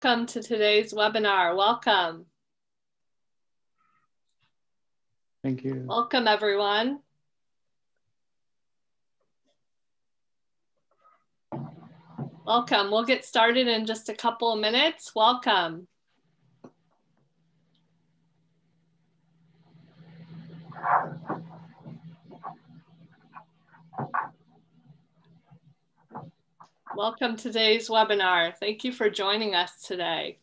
Welcome to today's webinar. Welcome. Thank you. Welcome, everyone. Welcome. We'll get started in just a couple of minutes. Welcome. Welcome to today's webinar. Thank you for joining us today.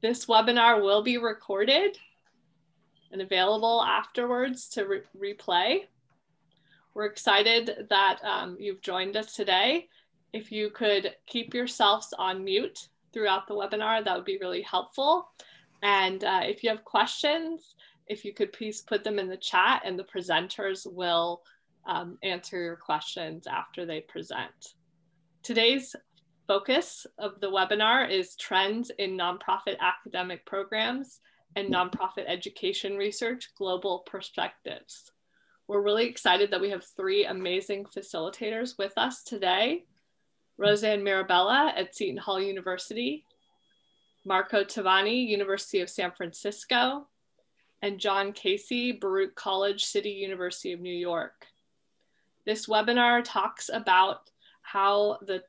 This webinar will be recorded and available afterwards to re replay. We're excited that um, you've joined us today. If you could keep yourselves on mute throughout the webinar, that would be really helpful. And uh, if you have questions, if you could please put them in the chat and the presenters will um, answer your questions after they present. Today's focus of the webinar is trends in nonprofit academic programs and nonprofit education research, global perspectives. We're really excited that we have three amazing facilitators with us today. Roseanne Mirabella at Seton Hall University, Marco Tavanti, University of San Francisco, and John Casey, Baruch College, City University of New York. This webinar talks about how the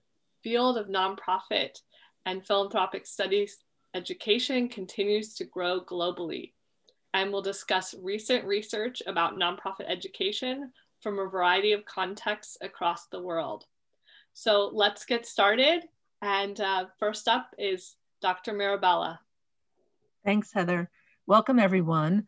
field of nonprofit and philanthropic studies education continues to grow globally. And we'll discuss recent research about nonprofit education from a variety of contexts across the world. So let's get started. And uh, first up is Dr. Mirabella. Thanks, Heather. Welcome, everyone.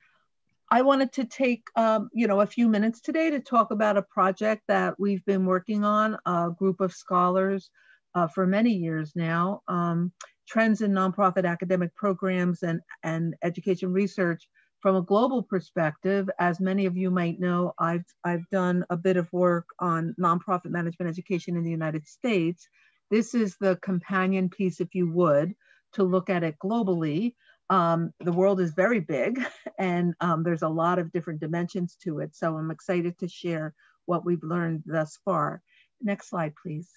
I wanted to take, um, you know, a few minutes today to talk about a project that we've been working on, a group of scholars uh, for many years now, um, trends in nonprofit academic programs and, and education research from a global perspective. As many of you might know, I've, I've done a bit of work on nonprofit management education in the United States. This is the companion piece, if you would, to look at it globally um, the world is very big and um, there's a lot of different dimensions to it. So I'm excited to share what we've learned thus far. Next slide, please.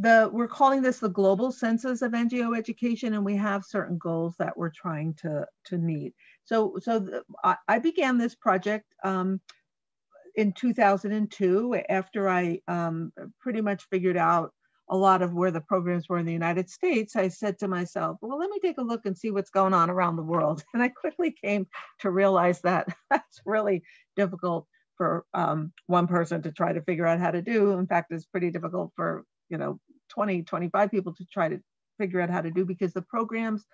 The, we're calling this the global census of NGO education, and we have certain goals that we're trying to, to meet. So, so the, I, I, began this project um, in 2002 after I um, pretty much figured out a lot of where the programs were in the United States, I said to myself, well, let me take a look and see what's going on around the world. And I quickly came to realize that that's really difficult for um, one person to try to figure out how to do. In fact, it's pretty difficult for, you know, 20, 25 people to try to figure out how to do because the programs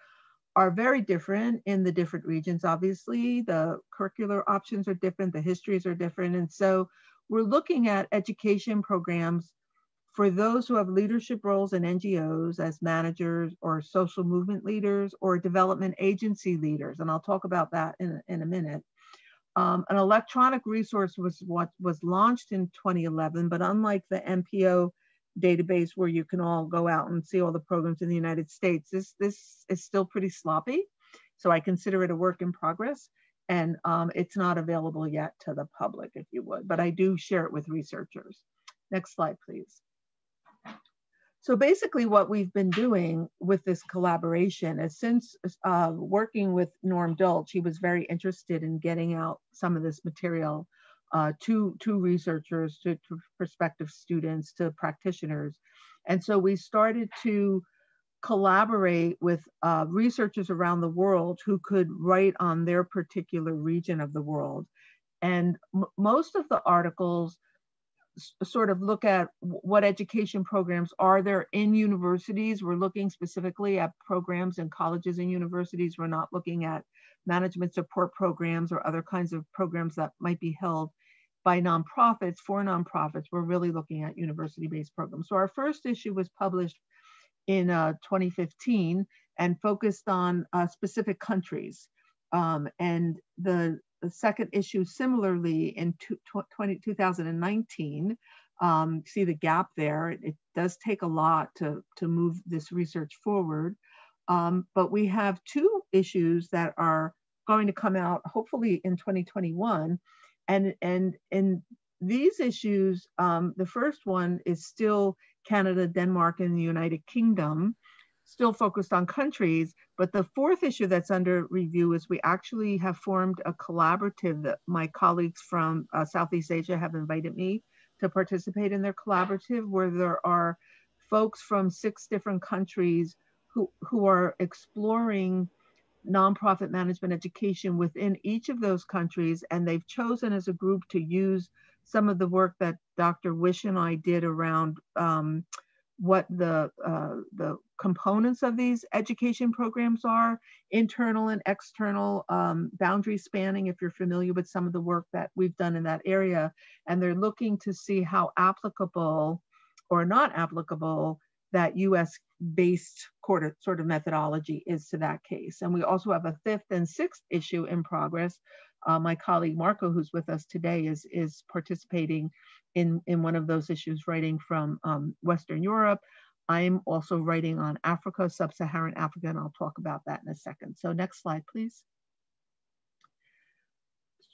are very different in the different regions. Obviously, the curricular options are different, the histories are different. And so we're looking at education programs for those who have leadership roles in NGOs as managers or social movement leaders or development agency leaders, and I'll talk about that in, in a minute. Um, an electronic resource was what was launched in 2011, but unlike the NPO database where you can all go out and see all the programs in the United States, this, this is still pretty sloppy. So I consider it a work in progress and um, it's not available yet to the public, if you would, but I do share it with researchers. Next slide, please. So basically what we've been doing with this collaboration is since uh, working with Norm Dolch, he was very interested in getting out some of this material uh, to, to researchers, to, to prospective students, to practitioners. And so we started to collaborate with uh, researchers around the world who could write on their particular region of the world. And most of the articles sort of look at what education programs are there in universities. We're looking specifically at programs in colleges and universities. We're not looking at management support programs or other kinds of programs that might be held by nonprofits for nonprofits. We're really looking at university-based programs. So our first issue was published in uh, 2015 and focused on uh, specific countries. Um, and the the second issue similarly in 20, 2019, um, see the gap there. It does take a lot to, to move this research forward. Um, but we have two issues that are going to come out hopefully in 2021. And, and, and these issues, um, the first one is still Canada, Denmark, and the United Kingdom, still focused on countries. But the fourth issue that's under review is we actually have formed a collaborative that my colleagues from uh, Southeast Asia have invited me to participate in their collaborative, where there are folks from six different countries who, who are exploring nonprofit management education within each of those countries. And they've chosen as a group to use some of the work that Dr. Wish and I did around um, what the, uh, the components of these education programs are, internal and external, um, boundary spanning, if you're familiar with some of the work that we've done in that area. And they're looking to see how applicable or not applicable that US based sort of methodology is to that case. And we also have a fifth and sixth issue in progress. Uh, my colleague Marco, who's with us today, is, is participating in, in one of those issues, writing from um, Western Europe. I'm also writing on Africa, Sub-Saharan Africa, and I'll talk about that in a second. So next slide, please.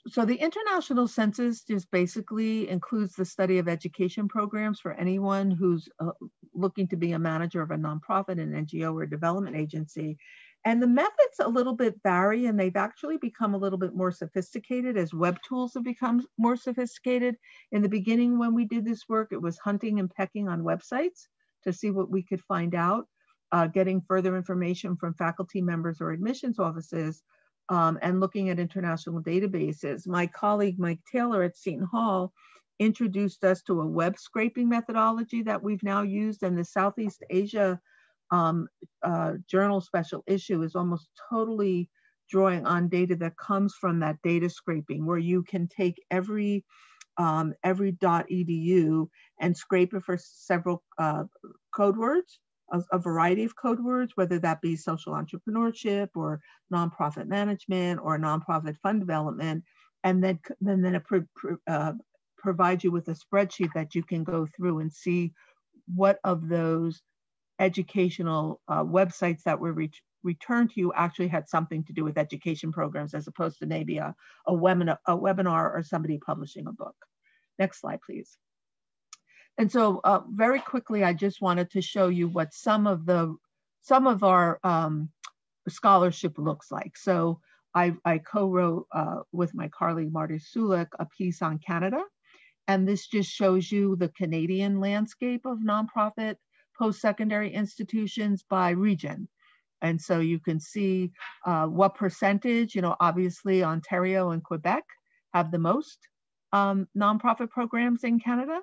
So the international census just basically includes the study of education programs for anyone who's uh, looking to be a manager of a nonprofit, an NGO, or development agency. And the methods a little bit vary and they've actually become a little bit more sophisticated as web tools have become more sophisticated. In the beginning, when we did this work, it was hunting and pecking on websites to see what we could find out, uh, getting further information from faculty members or admissions offices, um, and looking at international databases. My colleague, Mike Taylor at Seton Hall, introduced us to a web scraping methodology that we've now used and the Southeast Asia um, uh, journal special issue is almost totally drawing on data that comes from that data scraping where you can take every um, every .edu and scrape it for several uh, code words, a, a, variety of code words, whether that be social entrepreneurship or nonprofit management or nonprofit fund development, and then then, then it uh, provides you with a spreadsheet that you can go through and see what of those educational uh, websites that were re returned to you actually had something to do with education programs as opposed to maybe a, a, webinar, a webinar or somebody publishing a book. Next slide, please. And so uh, very quickly, I just wanted to show you what some of the some of our um, scholarship looks like. So I, I co-wrote uh, with my colleague Marty Sulik a piece on Canada. And this just shows you the Canadian landscape of nonprofit post-secondary institutions by region. And so you can see uh, what percentage, you know, obviously Ontario and Quebec have the most um, nonprofit programs in Canada.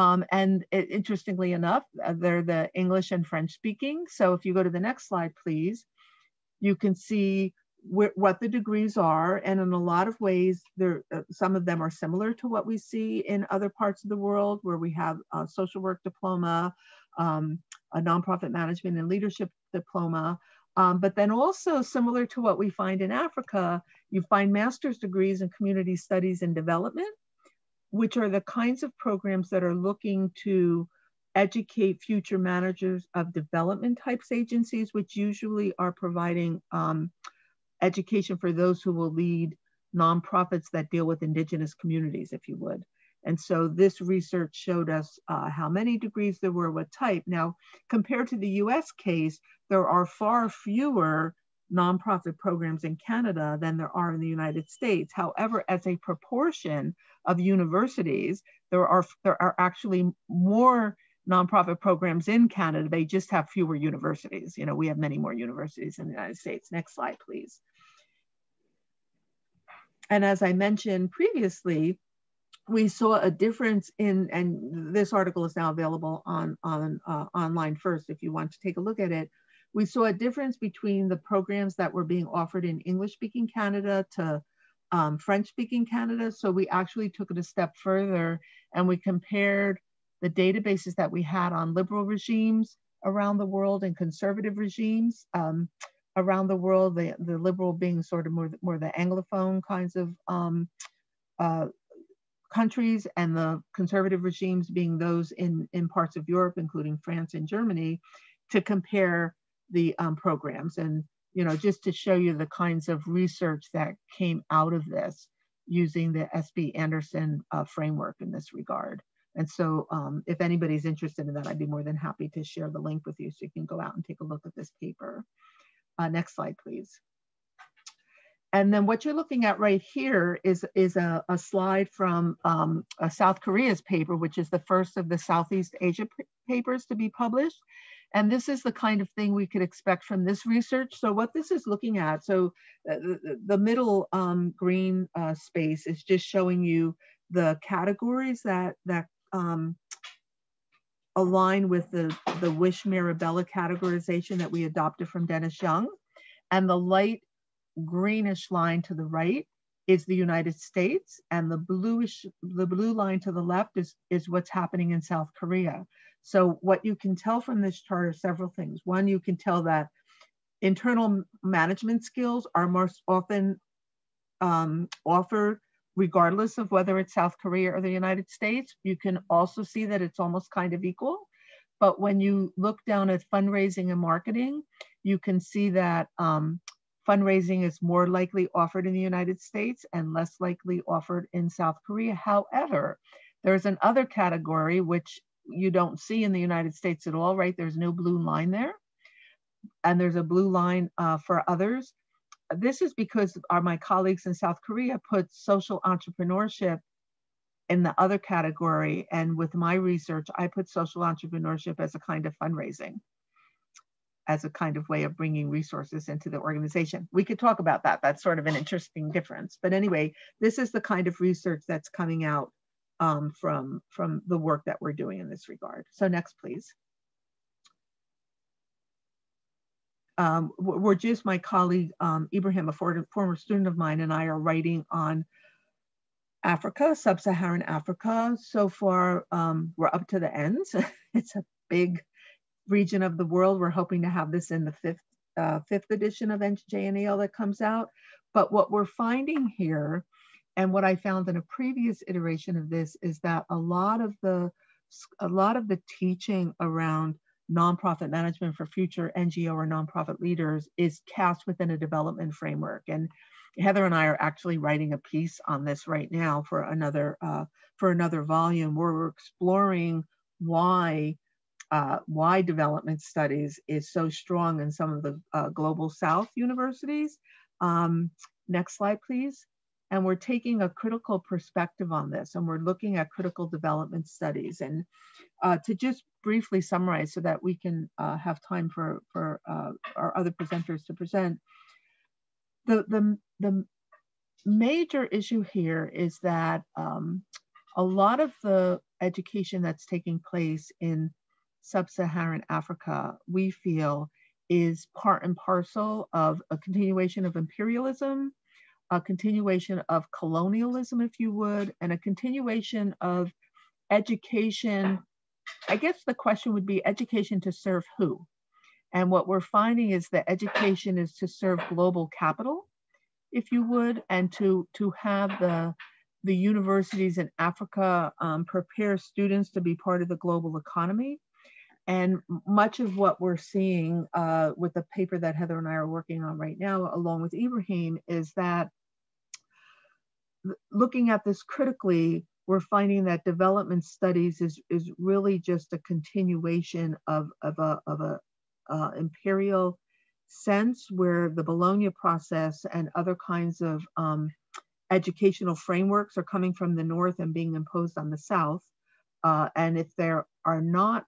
Um, and it, interestingly enough, uh, they're the English and French speaking. So if you go to the next slide, please, you can see what the degrees are. And in a lot of ways, there, uh, some of them are similar to what we see in other parts of the world where we have a social work diploma, um, a nonprofit management and leadership diploma. Um, but then also similar to what we find in Africa, you find master's degrees in community studies and development, which are the kinds of programs that are looking to educate future managers of development types agencies, which usually are providing um, education for those who will lead nonprofits that deal with indigenous communities, if you would. And so this research showed us uh, how many degrees there were, what type. Now, compared to the US case, there are far fewer nonprofit programs in Canada than there are in the United States. However, as a proportion of universities, there are, there are actually more nonprofit programs in Canada. They just have fewer universities. You know, we have many more universities in the United States. Next slide, please. And as I mentioned previously, we saw a difference in, and this article is now available on, on uh, online first if you want to take a look at it. We saw a difference between the programs that were being offered in English speaking Canada to um, French speaking Canada. So we actually took it a step further and we compared the databases that we had on liberal regimes around the world and conservative regimes um, around the world, the, the liberal being sort of more, more the Anglophone kinds of um, uh, countries and the conservative regimes being those in, in parts of Europe, including France and Germany, to compare the um, programs. And, you know, just to show you the kinds of research that came out of this. using the Esping-Andersen uh, framework in this regard. And so um, if anybody's interested in that, I'd be more than happy to share the link with you so you can go out and take a look at this paper. Uh, next slide, please. And then what you're looking at right here is, is a, a slide from um, South Korea's paper, which is the first of the Southeast Asia papers to be published. And this is the kind of thing we could expect from this research. So what this is looking at, so uh, the, the middle um, green uh, space is just showing you the categories that, that um, align with the, the Wish Mirabella categorization that we adopted from Dennis Young. And the light greenish line to the right is the United States, and the bluish, the blue line to the left is, is what's happening in South Korea. So what you can tell from this chart are several things. One, you can tell that internal management skills are most often um, offered regardless of whether it's South Korea or the United States. You can also see that it's almost kind of equal. But when you look down at fundraising and marketing, you can see that um, fundraising is more likely offered in the United States and less likely offered in South Korea. However, there's another category which you don't see in the United States at all, right? There's no blue line there. And there's a blue line uh, for others. This is because our, my colleagues in South Korea put social entrepreneurship in the other category. And with my research, I put social entrepreneurship as a kind of fundraising, as a kind of way of bringing resources into the organization. We could talk about that. That's sort of an interesting difference. But anyway, this is the kind of research that's coming out um, from, from the work that we're doing in this regard. So next, please. Um, we're just my colleague um, Ibrahim, a former student of mine, and I are writing on Africa, sub-Saharan Africa. So far, um, we're up to the ends. it's a big region of the world. We're hoping to have this in the fifth uh, fifth edition of JNEL that comes out. But what we're finding here and what I found in a previous iteration of this is that a lot of the a lot of the teaching around nonprofit management for future NGO or nonprofit leaders is cast within a development framework. And Heather and I are actually writing a piece on this right now for another uh, for another volume where we're exploring why uh, why development studies is so strong in some of the uh, global South universities. Um, next slide, please. And we're taking a critical perspective on this and we're looking at critical development studies. And uh, to just briefly summarize so that we can uh, have time for, for uh, our other presenters to present, the, the, the major issue here is that um, a lot of the education that's taking place in sub-Saharan Africa, we feel, is part and parcel of a continuation of imperialism, a continuation of colonialism, if you would, and a continuation of education. I guess the question would be education to serve who? And what we're finding is that education is to serve global capital, if you would, and to, to have the, the universities in Africa um, prepare students to be part of the global economy. And much of what we're seeing uh, with the paper that Heather and I are working on right now, along with Ibrahim, is that looking at this critically, we're finding that development studies is, is really just a continuation of, of a, of a uh, imperial sense where the Bologna process and other kinds of um, educational frameworks are coming from the North and being imposed on the South. Uh, and if they are not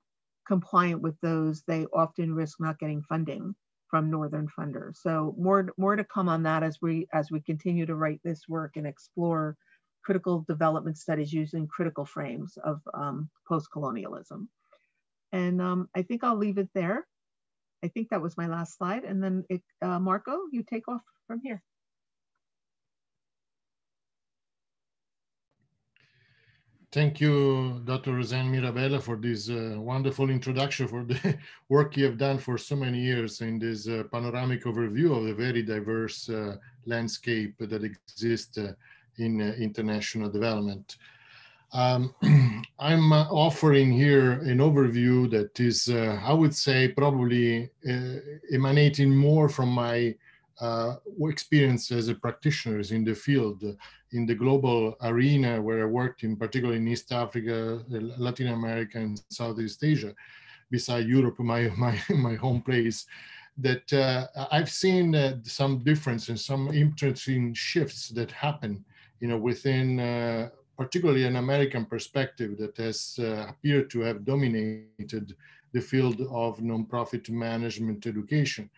compliant with those, they often risk not getting funding from Northern funders. So more, more to come on that as we, as we continue to write this work and explore critical development studies using critical frames of um, post-colonialism. And um, I think I'll leave it there. I think that was my last slide. And then it, uh, Marco, you take off from here. Thank you, Dr. Roseanne Mirabella, for this uh, wonderful introduction for the work you have done for so many years in this uh, panoramic overview of the very diverse uh, landscape that exists uh, in uh, international development. Um, I'm uh, offering here an overview that is, I would say, probably emanating more from my uh, experience as a practitioner in the field in the global arena where I worked in particular in East Africa, Latin America, and Southeast Asia, beside Europe, my, my, my home place, that uh, I've seen uh, some difference and some interesting shifts that happen, you know, within uh, particularly an American perspective that has uh, appeared to have dominated the field of nonprofit management education.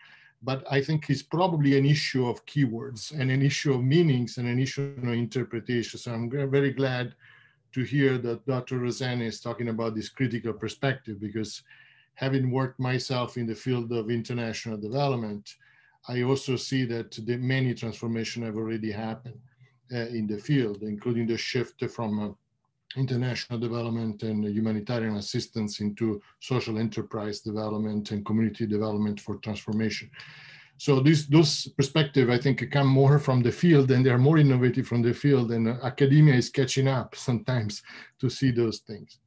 But I think it's probably an issue of keywords and an issue of meanings and an issue of interpretation. So I'm very glad to hear that Dr. Rosani is talking about this critical perspective because having worked myself in the field of international development, I also see that the many transformations have already happened in the field, including the shift from uh, international development and humanitarian assistance into social enterprise development and community development for transformation. So these those perspective, I think, come more from the field and they're more innovative from the field and academia is catching up sometimes to see those things.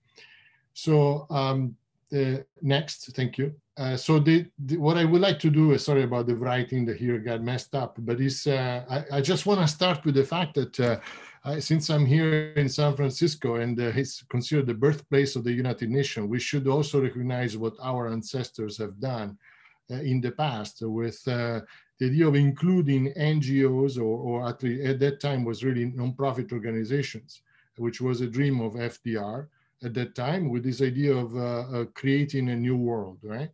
So um, uh, next, thank you. Uh, so the, the, what I would like to do, is sorry about the writing that here got messed up, but is uh, I, I, just want to start with the fact that uh, I, since I'm here in San Francisco and uh, it's considered the birthplace of the United Nations, we should also recognize what our ancestors have done uh, in the past with the idea of including NGOs or, or at, at that time was really nonprofit organizations, which was a dream of FDR at that time with this idea of uh, uh, creating a new world, right?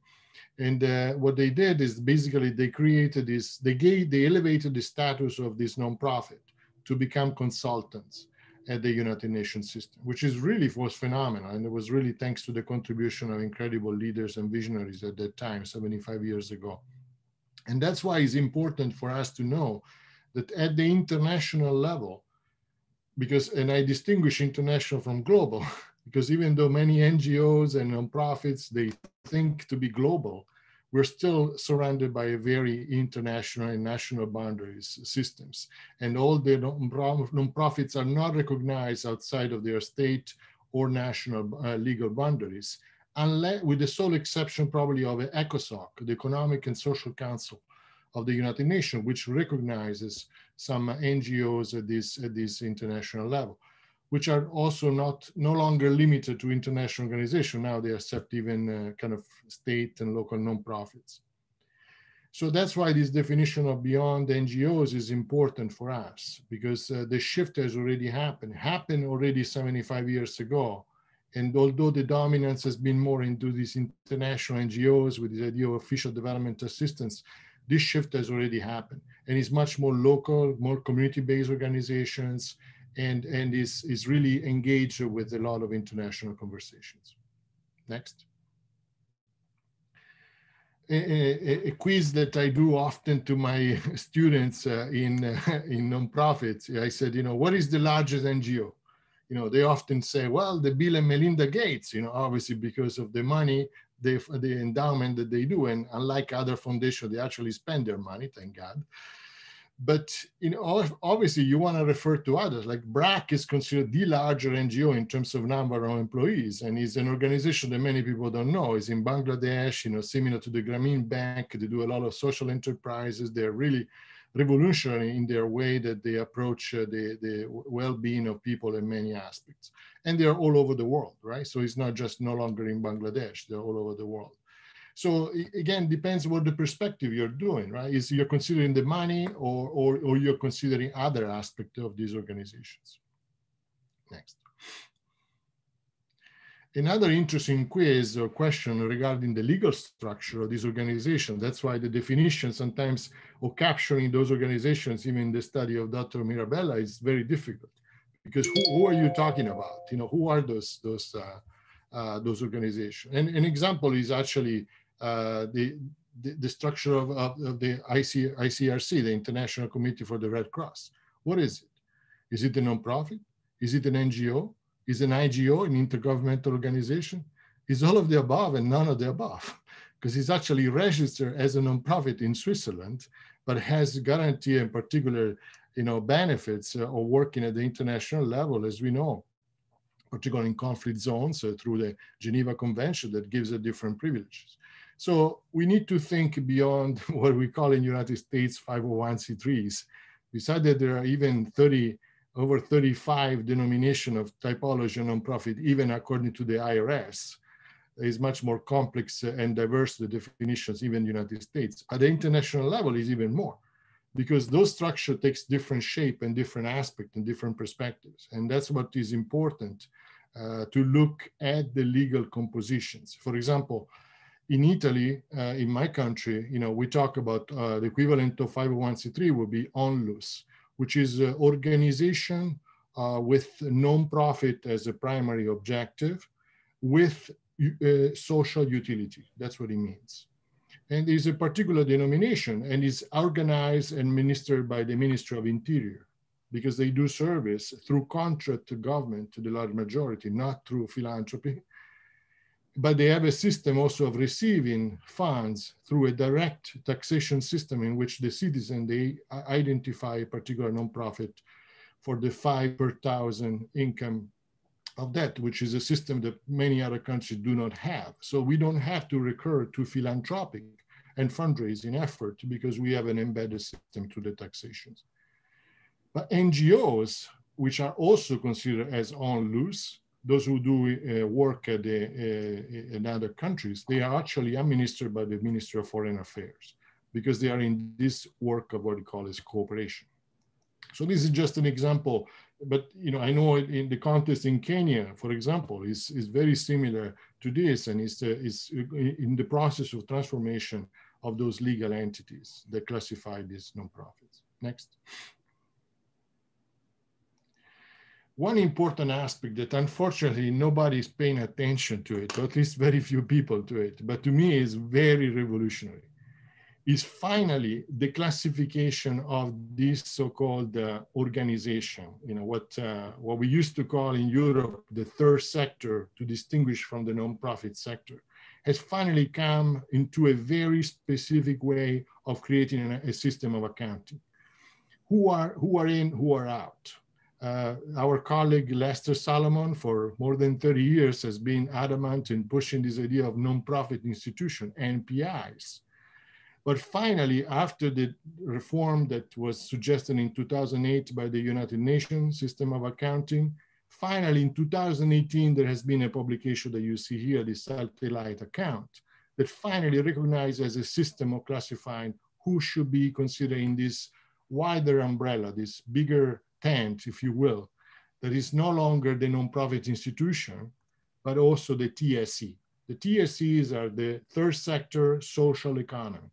And uh, what they did is basically they created this, they gave, they elevated the status of this nonprofit to become consultants at the United Nations system, which is really was phenomenal. And it was really thanks to the contribution of incredible leaders and visionaries at that time, 75 years ago. And that's why it's important for us to know that at the international level, because, and I distinguish international from global, because even though many NGOs and nonprofits, they think to be global, we're still surrounded by very international and national boundaries systems. And all the nonprofits are not recognized outside of their state or national uh, legal boundaries, unless with the sole exception probably of ECOSOC, the Economic and Social Council of the United Nations, which recognizes some NGOs at this, at this international level which are also not no longer limited to international organizations. Now they accept even uh, kind of state and local nonprofits. So that's why this definition of beyond NGOs is important for us because uh, the shift has already happened, happened already 75 years ago. And although the dominance has been more into these international NGOs with this idea of official development assistance, this shift has already happened and it's much more local, more community-based organizations, and, and is, is really engaged with a lot of international conversations. Next. A, a, a, quiz that I do often to my students uh, in, uh, in nonprofits. I said, you know, what is the largest NGO? You know, they often say, well, the Bill and Melinda Gates, you know, obviously because of the money, the, the endowment that they do. And unlike other foundations, they actually spend their money, thank God but you know obviously you want to refer to others like brac is considered the larger ngo in terms of number of employees and is an organization that many people don't know. Is in bangladesh you know similar to the grameen bank. They do a lot of social enterprises. They're really revolutionary in their way that they approach uh, the, the well-being of people in many aspects. And they're all over the world right? So it's not just no longer in bangladesh. They're all over the world so again, depends what the perspective you're doing, right? Is you're considering the money or, or, or you're considering other aspects of these organizations. Next. Another interesting quiz or question regarding the legal structure of this organization. That's why the definition sometimes of capturing those organizations, even the study of Dr. Mirabella, is very difficult because who, who are you talking about? You know, who are those those uh, uh, those organizations? And an example is actually the, the, the, structure of, of, the IC, ICRC, the International Committee for the Red Cross. What is it? Is it a nonprofit? Is it an NGO? Is an IGO an intergovernmental organization? Is all of the above and none of the above? Because it's actually registered as a nonprofit in Switzerland, but has guarantee and particular you know, benefits uh, of working at the international level, as we know, particularly in conflict zones uh, through the Geneva Convention that gives a different privileges. So we need to think beyond what we call in United States 501c3s. We Besides that, there are even 30 over 35 denomination of typology of nonprofit, even according to the IRS, is much more complex and diverse, the definitions, even the United States. At the international level is even more because those structure takes different shape and different aspect and different perspectives. And that's what is important uh, to look at the legal compositions. For example, in Italy, uh, in my country, you know, we talk about uh, the equivalent of 501c3 would be onlus, which is an organization uh, with non-profit as a primary objective with uh, social utility. That's what it means. And is a particular denomination and is organized and ministered by the Ministry of Interior because they do service through contract to government to the large majority, not through philanthropy. But they have a system also of receiving funds through a direct taxation system in which the citizen, they identify a particular nonprofit for the five per thousand income of that, which is a system that many other countries do not have. So we don't have to recur to philanthropic and fundraising effort because we have an embedded system to the taxations. But NGOs, which are also considered as onlus, those who do uh, work at the, uh, in other countries, they are actually administered by the Ministry of Foreign Affairs because they are in this work of what we call as cooperation. So this is just an example, but you know, I know in the context in Kenya, for example, is, is very similar to this and is, uh, is in the process of transformation of those legal entities that classify these nonprofits. Next. One important aspect that unfortunately nobody is paying attention to it, or at least very few people to it, but to me is very revolutionary is finally the classification of this so-called uh, organization, you know, what, uh, what we used to call in Europe the third sector to distinguish from the nonprofit sector, has finally come into a very specific way of creating a, a system of accounting. Who are, who are in, who are out? Uh, our colleague Lester Salamon for more than 30 years has been adamant in pushing this idea of nonprofit institution, NPIs, but finally, after the reform that was suggested in 2008 by the United Nations System of Accounting, finally in 2018, there has been a publication that you see here, the satellite account, that finally recognized as a system of classifying who should be considered in this wider umbrella, this bigger tent, if you will, that is no longer the nonprofit institution, but also the TSE. The TSEs are the third sector social economy.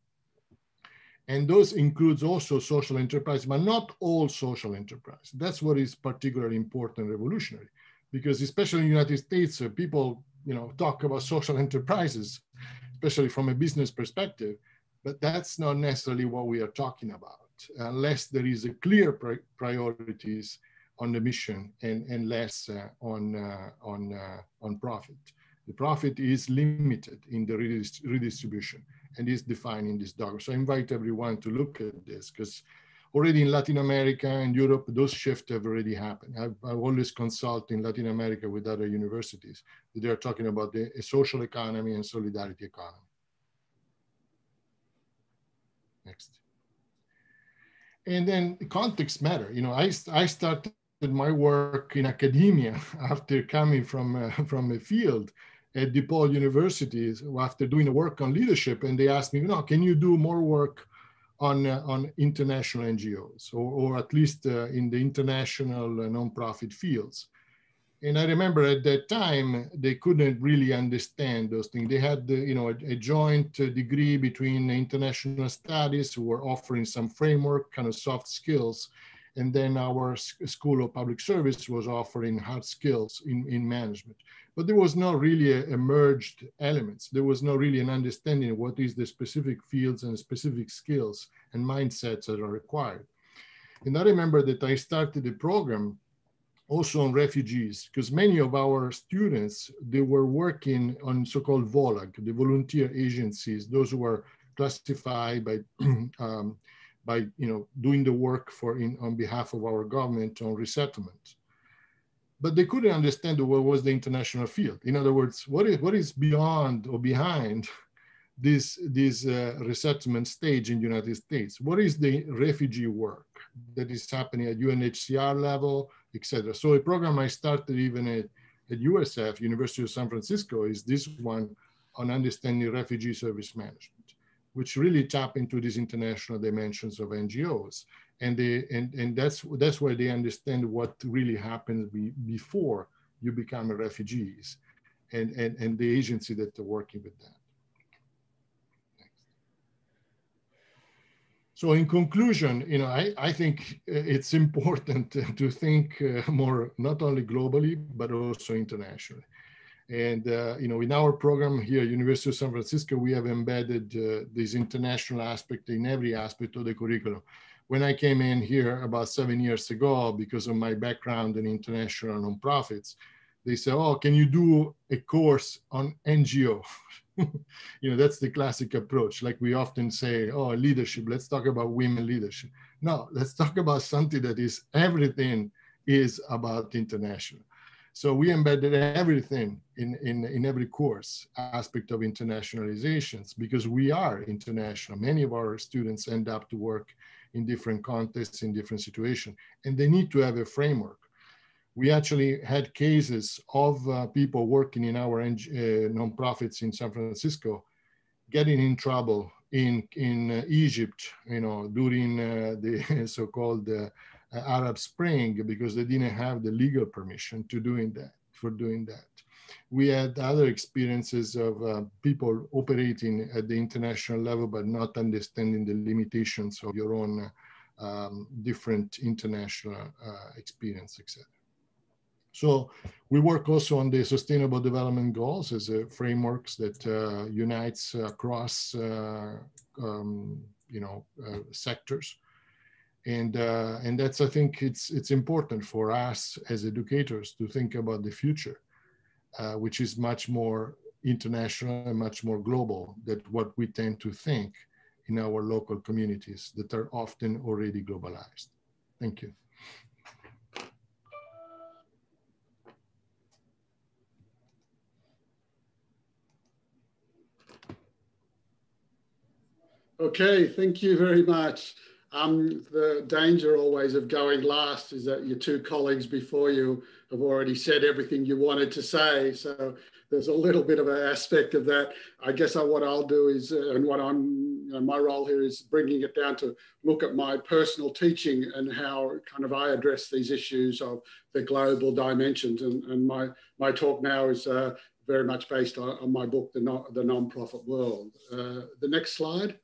And those includes also social enterprise, but not all social enterprise. That's what is particularly important revolutionary, because especially in the United States, uh, people you know, talk about social enterprises, especially from a business perspective, but that's not necessarily what we are talking about, unless there is a clear pri priorities on the mission and, and less uh, on, uh, on, uh, on profit. The profit is limited in the redistribution and is defined in this document. So I invite everyone to look at this because already in Latin America and Europe, those shifts have already happened. I've, I've, always consult in Latin America with other universities. They are talking about the social economy and solidarity economy. Next. And then context matter. You know, I, I started my work in academia after coming from, uh, from a field at DePaul University after doing the work on leadership, and they asked me, you know, can you do more work on uh, on international NGOs or, or at least uh, in the international uh, nonprofit fields? And I remember at that time they couldn't really understand those things. They had, you know, a, a joint uh, degree between international studies who were offering some framework, kind of soft skills, and then our School of Public Service was offering hard skills in, in management but there was no really a, a, merged elements. There was no really an understanding of what is the specific fields and specific skills and mindsets that are required. And I remember that I started the program also on refugees, because many of our students, they were working on so-called VOLAG, the volunteer agencies, those who are classified by, um, by you know, doing the work for in, on behalf of our government on resettlement but they couldn't understand what was the international field. In other words, what is, what is beyond or behind this, this uh, resettlement stage in the United States. What is the refugee work that is happening at UNHCR level, etc. So a program I started even at, at USF, University of San Francisco, is this one on understanding refugee service management, which really tap into these international dimensions of NGOs. And, they, and, and that's, that's where they understand what really happens be, before you become a refugees and, and, and the agency that they're working with that. So in conclusion, you know, I, I think it's important to think uh, more, not only globally, but also internationally. And, uh, you know, in our program here, at University of San Francisco, we have embedded uh, this international aspect in every aspect of the curriculum. When I came in here about seven years ago, because of my background in international nonprofits, they said, oh, can you do a course on NGO? you know, that's the classic approach. Like we often say, oh, leadership, let's talk about women leadership. No, let's talk about something that is everything is about international. So we embedded everything in, in, in every course aspect of internationalizations because we are international. Many of our students end up to work in different contexts, in different situations, and they need to have a framework we actually had cases of uh, people working in our uh, nonprofits in San Francisco getting in trouble in in uh, Egypt, you know, during uh, the so-called uh, Arab Spring because they didn't have the legal permission to doing that for doing that. We had other experiences of uh, people operating at the international level but not understanding the limitations of your own um, different international experience, etc. So we work also on the Sustainable Development Goals as a frameworks that uh, unites across, uh, um, you know, uh, sectors. And, uh, and that's, I think it's, it's important for us as educators to think about the future, which is much more international and much more global than what we tend to think in our local communities that are often already globalized. Thank you. Okay, thank you very much. Um, the danger always of going last is that your two colleagues before you have already said everything you wanted to say. So there's a little bit of an aspect of that. I guess I, what I'll do is, uh, and what I'm, you know, my role here is bringing it down to look at my personal teaching and how kind of I address these issues of the global dimensions. And, and my, my talk now is uh, very much based on, on, my book, The, non, the Nonprofit World. Uh, the next slide.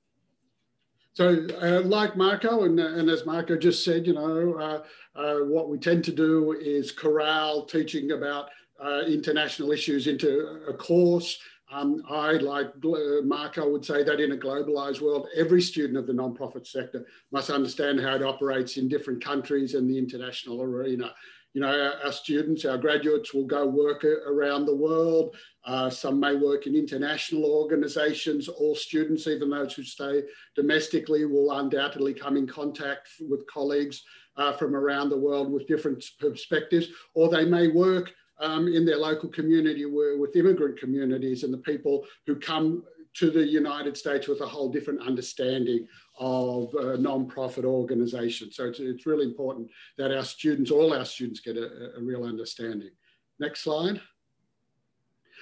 So, uh, like Marco, and, and, as Marco just said, you know, uh, uh, what we tend to do is corral teaching about uh, international issues into a course. Um, I, like uh, Marco, would say that in a globalized world, every student of the nonprofit sector must understand how it operates in different countries and the international arena you know, our, students, our graduates will go work around the world. Uh, some may work in international organizations. All students, even those who stay domestically, will undoubtedly come in contact with colleagues uh, from around the world with different perspectives, or they may work um, in their local community with immigrant communities and the people who come to the United States with a whole different understanding of a non-profit organization. So it's, it's really important that our students, all our students get a, a real understanding. Next slide.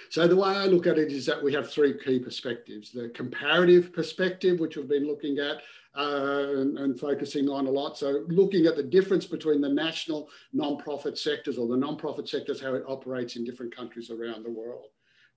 So the way I look at it is that we have three key perspectives. The comparative perspective, which we've been looking at uh, and, and, focusing on a lot. So looking at the difference between the national non-profit sectors or the non-profit sectors, how it operates in different countries around the world.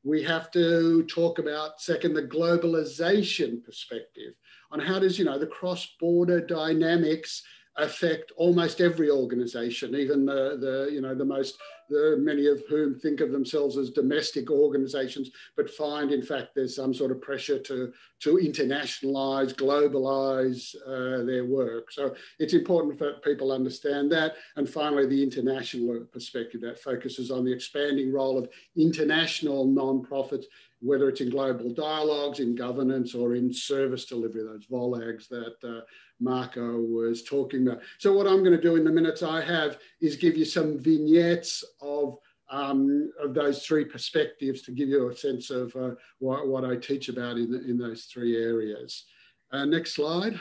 We have to talk about, second, the globalization perspective on how does, you know, the cross-border dynamics affect almost every organization, even the, the you know, the most, the, many of whom think of themselves as domestic organizations, but find in fact there's some sort of pressure to, to internationalize, globalize uh, their work. So it's important that people understand that. And finally, the international perspective that focuses on the expanding role of international nonprofits whether it's in global dialogues, in governance, or in service delivery, those VOLAGs that uh, Marco was talking about. So what I'm going to do in the minutes I have is give you some vignettes of um, of those three perspectives to give you a sense of uh, what, what, I teach about in, in those three areas. Uh, next slide.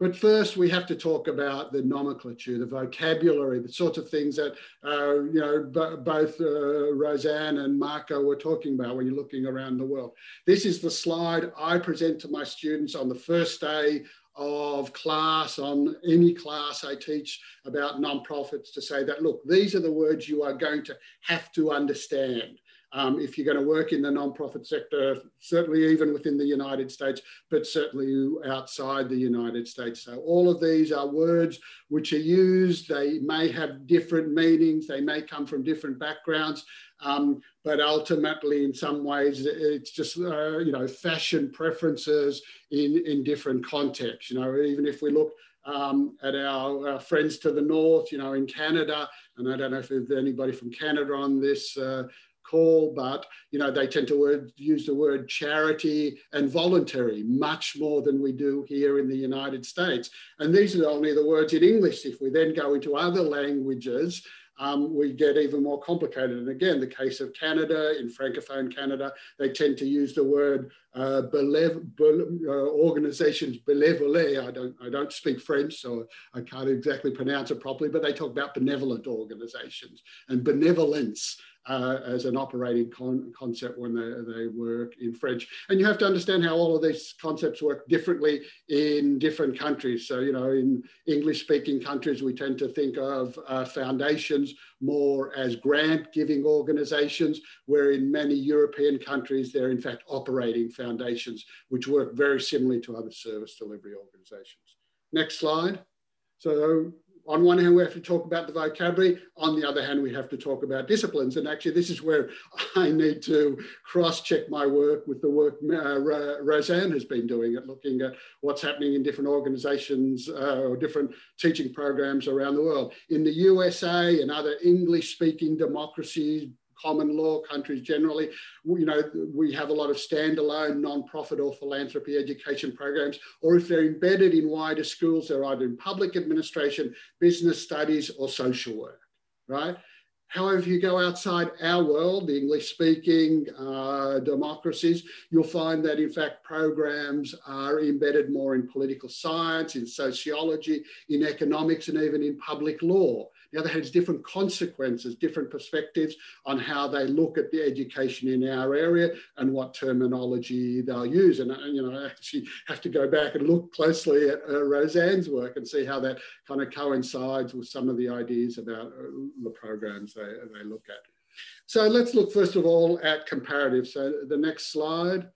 But first, we have to talk about the nomenclature, the vocabulary, the sorts of things that uh, you know both uh, Roseanne and Marco were talking about when you're looking around the world. This is the slide I present to my students on the first day of class, on any class I teach about nonprofits to say that, look, these are the words you are going to have to understand. Um, if you're going to work in the nonprofit sector, certainly even within the United States, but certainly outside the United States. So all of these are words which are used. They may have different meanings. They may come from different backgrounds. Um, but ultimately, in some ways, it's just uh, you know fashion preferences in in different contexts. You know, even if we look um, at our, our, friends to the north, you know, in Canada, and I don't know if there's anybody from Canada on this uh, call, but you know they tend to word, use the word charity and voluntary much more than we do here in the United States. And these are only the words in English. If we then go into other languages, um, we get even more complicated. And again, the case of Canada, in Francophone Canada, they tend to use the word uh, belev, uh, organizations benevolent. I don't, I don't speak French, so I can't exactly pronounce it properly, but they talk about benevolent organizations and benevolence uh, as an operating con concept when they, they work in French. And you have to understand how all of these concepts work differently in different countries. So, you know, in English speaking countries, we tend to think of uh, foundations more as grant giving organizations, where in many European countries, they're in fact operating foundations, which work very similarly to other service delivery organizations. Next slide. So on one hand, we have to talk about the vocabulary. On the other hand, we have to talk about disciplines. And actually, this is where I need to cross-check my work with the work uh, Roseanne has been doing at looking at what's happening in different organizations uh, or different teaching programs around the world. In the USA and other English-speaking democracies, common law countries generally. You know, we have a lot of standalone non-profit or philanthropy education programs, or if they're embedded in wider schools, they're either in public administration, business studies, or social work, right? However, if you go outside our world, the English speaking uh, democracies, you'll find that in fact programs are embedded more in political science, in sociology, in economics, and even in public law. The other has different consequences, different perspectives on how they look at the education in our area and what terminology they'll use. And, uh, you know, I actually have to go back and look closely at uh, Roseanne's work and see how that kind of coincides with some of the ideas about uh, the programs they, they look at. So let's look first of all at comparative. So the next slide.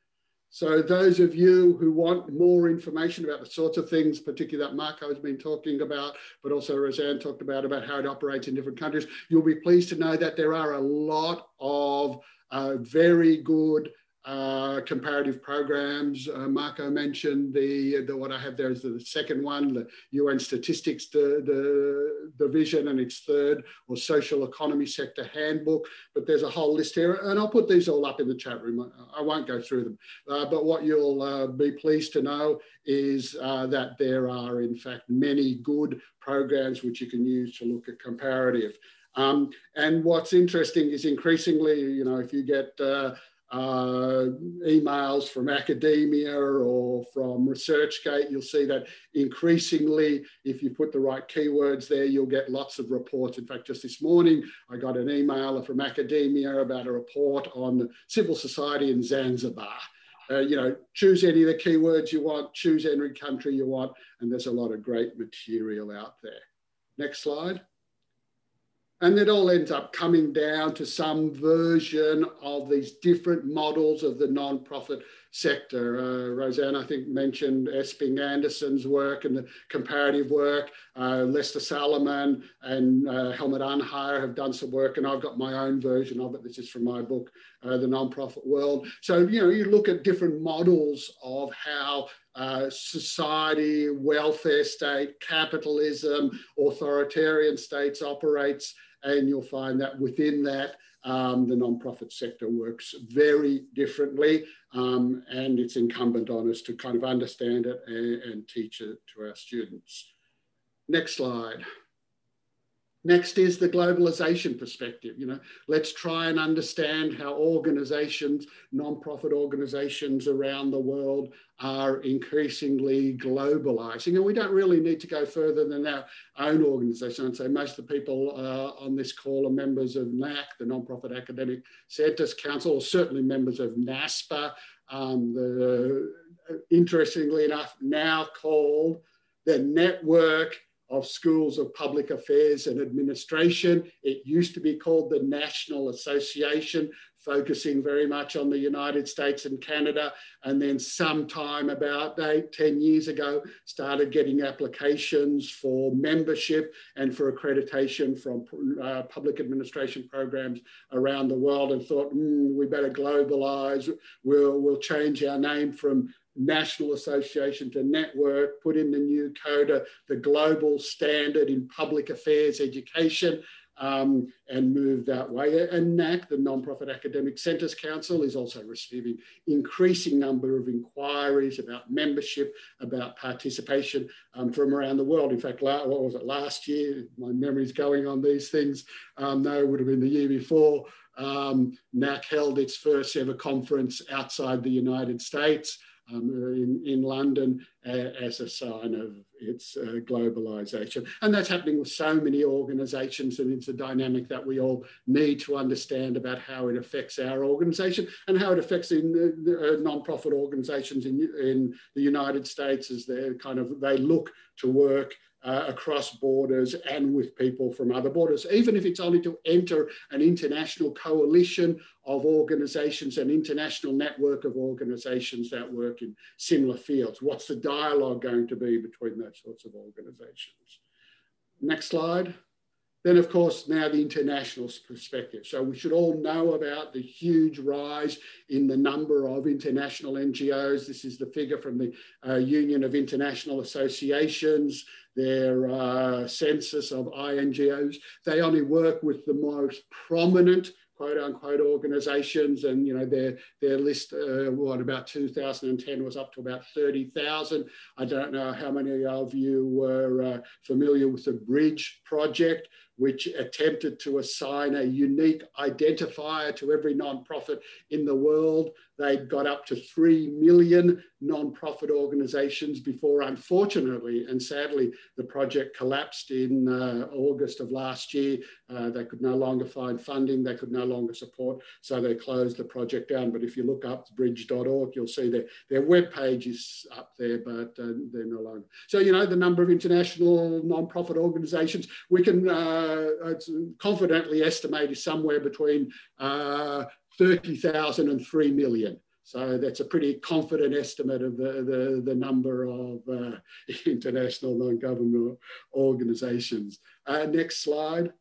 So those of you who want more information about the sorts of things, particularly that Marco has been talking about, but also Roseanne talked about, about how it operates in different countries, you'll be pleased to know that there are a lot of uh, very good uh, comparative programs. Uh, Marco mentioned the, the, what I have there is the second one, the UN Statistics the, the Division and its third or Social Economy Sector Handbook. But there's a whole list here, and I'll put these all up in the chat room. I won't go through them. Uh, but what you'll uh, be pleased to know is uh, that there are, in fact, many good programs which you can use to look at comparative. Um, and what's interesting is increasingly, you know, if you get uh, uh, emails from academia or from ResearchGate, you'll see that increasingly, if you put the right keywords there, you'll get lots of reports. In fact, just this morning, I got an email from academia about a report on civil society in Zanzibar. Uh, you know, choose any of the keywords you want, choose any country you want, and there's a lot of great material out there. Next slide. And it all ends up coming down to some version of these different models of the non-profit sector. Uh, Roseanne, I think, mentioned Esping-Andersen's work and the comparative work. Uh, Lester Salamon and uh, Helmut Anheier have done some work, and I've got my own version of it. This is from my book, uh, The Nonprofit World. So, you know, you look at different models of how uh, society, welfare state, capitalism, authoritarian states operates and you'll find that within that, um, the nonprofit sector works very differently, um, and it's incumbent on us to kind of understand it and, and teach it to our students. Next slide. Next is the globalization perspective. You know, let's try and understand how organizations, non-profit organizations around the world are increasingly globalizing. And we don't really need to go further than our own organization. I'd say most of the people uh, on this call are members of NACC, the Non-Profit Academic Centers Council, or certainly members of NASPAA, um, the, interestingly enough, now called the Network of Schools of Public Affairs and Administration. It used to be called the National Association, focusing very much on the United States and Canada. And then sometime about eight, 10 years ago, started getting applications for membership and for accreditation from uh, public administration programs around the world and thought, mm, we better globalize. We'll, we'll change our name from national association to network, put in the new CODA, the global standard in public affairs education, um, and move that way. And NACC, the Nonprofit Academic Centres Council, is also receiving increasing number of inquiries about membership, about participation um, from around the world. In fact, what was it last year? My memory's going on these things. Um, no, it would have been the year before. Um, NACC held its first ever conference outside the United States um, in, in London uh, as a sign of its uh, globalization. And that's happening with so many organizations and it's a dynamic that we all need to understand about how it affects our organization and how it affects in the, uh, non-profit organizations in, in the United States as they're kind of, they look to work uh, across borders and with people from other borders, even if it's only to enter an international coalition of organizations, an international network of organizations that work in similar fields. What's the dialogue going to be between those sorts of organizations? Next slide. Then, of course, now the international perspective. So we should all know about the huge rise in the number of international NGOs. This is the figure from the uh, Union of International Associations, their uh, census of INGOs. They only work with the most prominent quote unquote organizations and you know their their list uh, what about 2010 was up to about 30,000 I don't know how many of you were uh, familiar with the bridge project which attempted to assign a unique identifier to every nonprofit in the world. They'd got up to 3 million nonprofit organizations before, unfortunately and sadly, the project collapsed in uh, August of last year. Uh, they could no longer find funding, they could no longer support, so they closed the project down. But if you look up bridge.org, you'll see their, their web page is up there, but uh, they're no longer. So, you know, the number of international nonprofit organizations, we can uh, confidently estimate is somewhere between uh, 30,000 and 3 million. So that's a pretty confident estimate of the, the, the number of uh, international non-government organizations. Uh, next slide.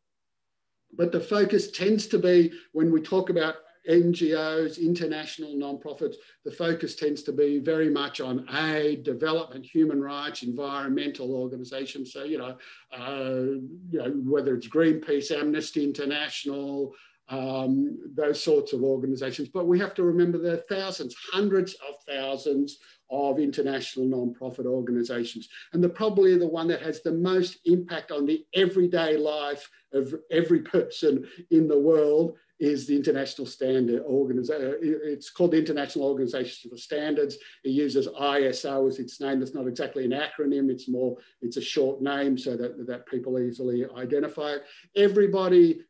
But the focus tends to be when we talk about NGOs, international nonprofits, the focus tends to be very much on aid, development, human rights, environmental organizations. So, you know, uh, you know whether it's Greenpeace, Amnesty International, um, those sorts of organizations. But we have to remember there are thousands, hundreds of thousands of international nonprofit organizations. And the probably the one that has the most impact on the everyday life of every person in the world is the International Standard Organization. It's called the International Organization for Standards. It uses ISO as its name. That's not exactly an acronym. It's more, it's a short name so that, that people easily identify it. Everybody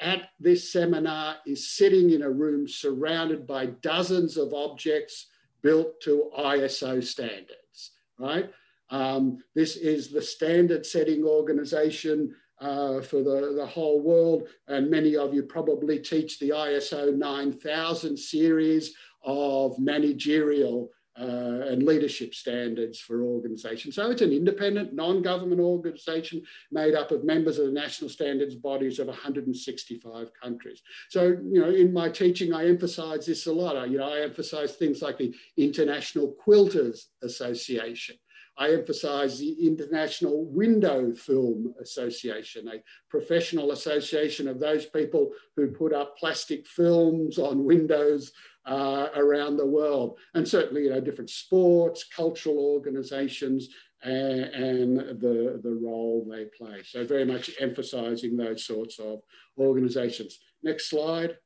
at this seminar is sitting in a room surrounded by dozens of objects built to ISO standards, right? Um, this is the standard setting organization uh, for the, the whole world. And many of you probably teach the ISO 9000 series of managerial uh, and leadership standards for organizations. So it's an independent, non-government organization made up of members of the national standards bodies of 165 countries. So, you know, in my teaching, I emphasize this a lot. I, you know, I emphasize things like the International Quilters Association, I emphasize the International Window Film Association, a professional association of those people who put up plastic films on windows uh, around the world. And certainly, you know, different sports, cultural organizations, and, and the, the role they play. So very much emphasizing those sorts of organizations. Next slide.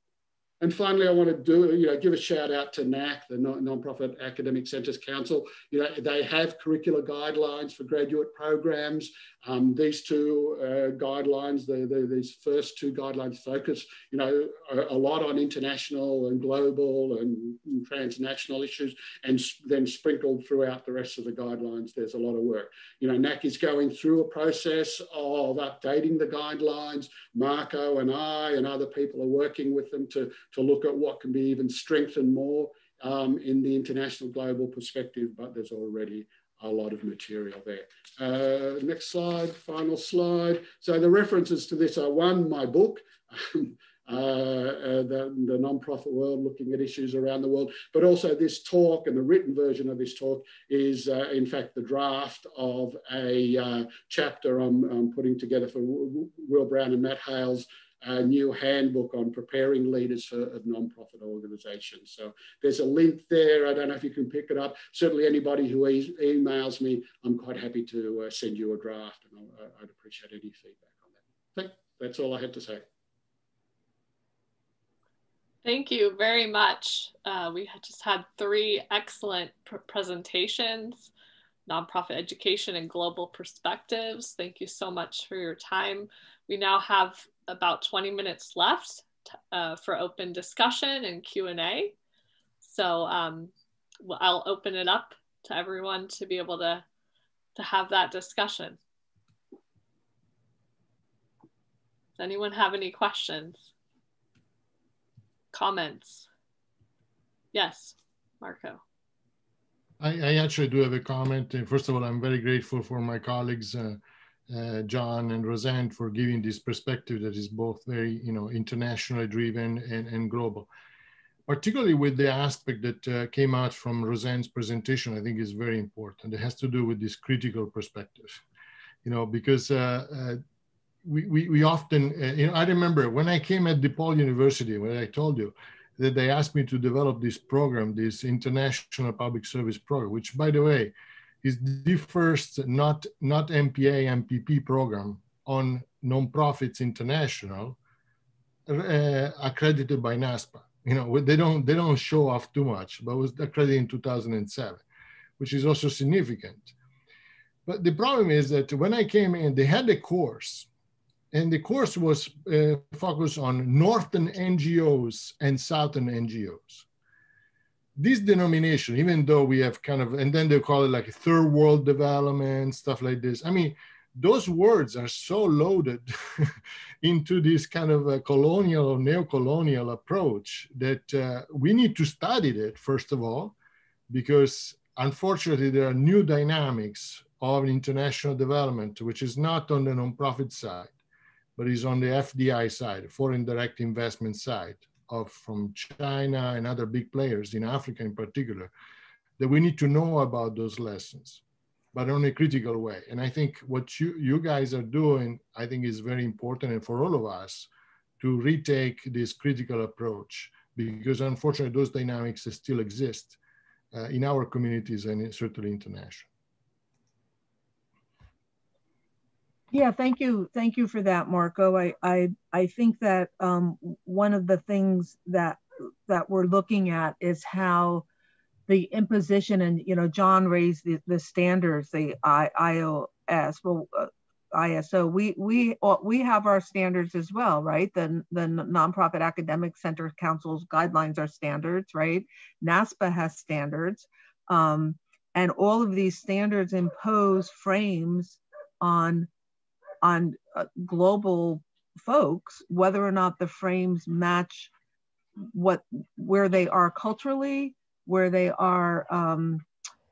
And finally, I want to do, you know, give a shout out to NACC, the Nonprofit Academic Centres Council. You know, they have curricular guidelines for graduate programs. Um, these two uh, guidelines, the, the, these first two guidelines focus, you know, a, a, lot on international and global and transnational issues, and then sprinkled throughout the rest of the guidelines, there's a lot of work. You know, NACC is going through a process of updating the guidelines. Marco and I and other people are working with them to, to look at what can be even strengthened more um, in the international global perspective, but there's already a lot of material there. Uh, next slide, final slide. So the references to this are one, my book, uh, uh, the, the non-profit world looking at issues around the world, but also this talk and the written version of this talk is uh, in fact the draft of a uh, chapter I'm, I'm, putting together for Will Brown and Matt Hale's a new handbook on preparing leaders for of nonprofit organizations. So there's a link there. I don't know if you can pick it up. Certainly anybody who e emails me, I'm quite happy to uh, send you a draft and i would appreciate any feedback on that. That's all I had to say. Thank you very much. Uh, we just had three excellent pr presentations, nonprofit education and global perspectives. Thank you so much for your time. We now have about 20 minutes left uh, for open discussion and Q&A. So um, I'll open it up to everyone to be able to, to have that discussion. Does anyone have any questions? Comments? Yes, Marco. I, I, actually do have a comment. First of all, I'm very grateful for my colleagues uh, uh, John and Roseanne for giving this perspective that is both very, you know, internationally driven and, and global. Particularly with the aspect that uh, came out from Roseanne's presentation, I think is very important. It has to do with this critical perspective, you know, because uh, uh we, we, we, often, uh, you know, I remember when I came at DePaul University, when I told you that they asked me to develop this program, this international public service program, which by the way, is the first not, not MPA, MPP program on nonprofits international uh, accredited by NASPAA. You know, they don't, they don't show off too much, but was accredited in 2007, which is also significant. But the problem is that when I came in, they had a course and the course was uh, focused on northern NGOs and southern NGOs this denomination, even though we have kind of, and then they call it like third world development, stuff like this. I mean, those words are so loaded into this kind of a colonial or neo-colonial approach that uh, we need to study it, first of all, because unfortunately there are new dynamics of international development, which is not on the nonprofit side, but is on the FDI side, foreign direct investment side of from China and other big players in Africa in particular, that we need to know about those lessons, but in a critical way. And I think what you, you guys are doing, I think is very important and for all of us to retake this critical approach because unfortunately those dynamics still exist uh, in our communities and certainly international. Yeah, thank you. Thank you for that, Marco. I I, I think that um, one of the things that that we're looking at is how the imposition and you know John raised the, the standards, the I, IOS, well, uh, ISO. We we uh, we have our standards as well, right? The the nonprofit academic center council's guidelines are standards, right? NASPAA has standards, um, and all of these standards impose frames on on uh, global folks whether or not the frames match what where they are culturally where they are um,